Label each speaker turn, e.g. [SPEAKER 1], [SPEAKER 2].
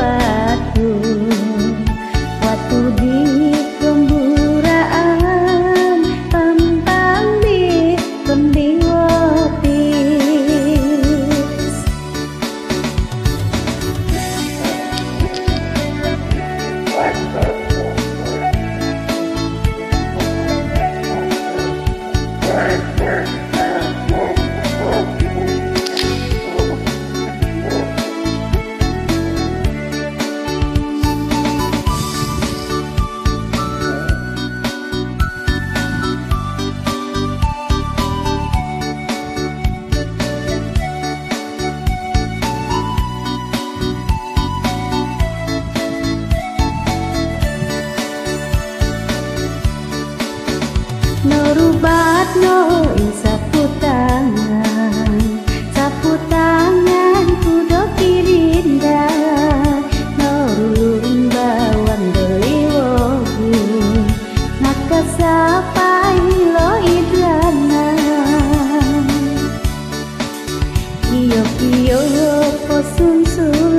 [SPEAKER 1] buatku No rubat, no sapu tangan Sapu tangan kudo pirinda No rulun bawang beliwogu Naka sapai lo idrana Iyo iyo yo posun sun